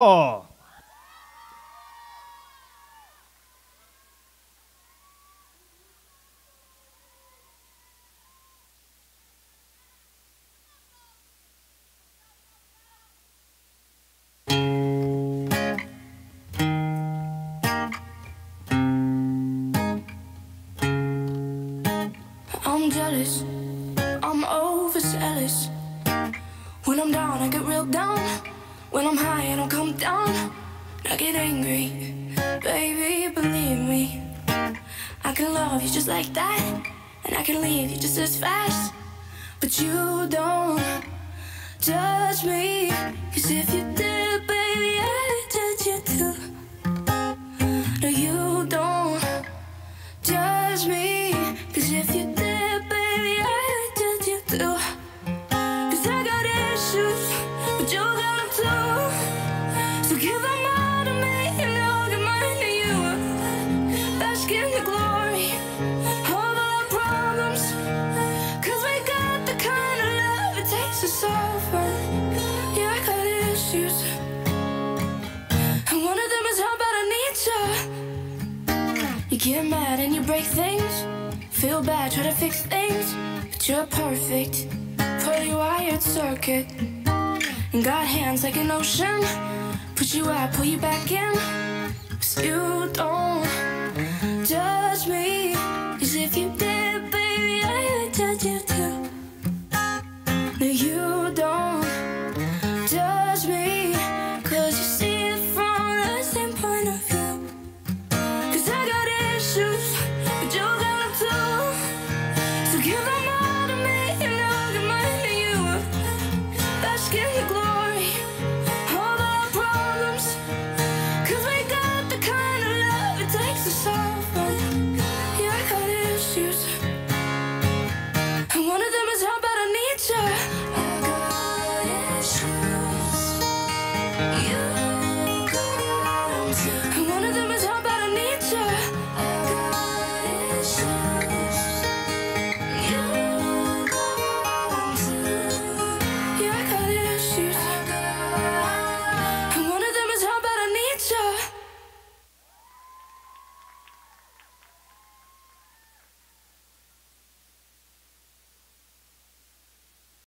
Oh. I'm jealous, I'm overzealous. When I'm down, I get real down. When I'm high, and I don't come down. I get angry, baby, believe me. I can love you just like that, and I can leave you just as fast. But you don't judge me, cause if you did, baby, I'd judge you too. No, you don't judge me, get mine to you. That's give the glory of our problems. We got the kind of love it takes to solve. Yeah, I got issues. And one of them is how about an eatcha? You get mad and you break things. Feel bad, try to fix things. But you're perfect. Fully wired circuit. And got hands like an ocean. Put you out, pull you back in. Cause you don't judge me. Cause if you did, baby, I would judge you too. No, you don't. And one of them is how bad I need you.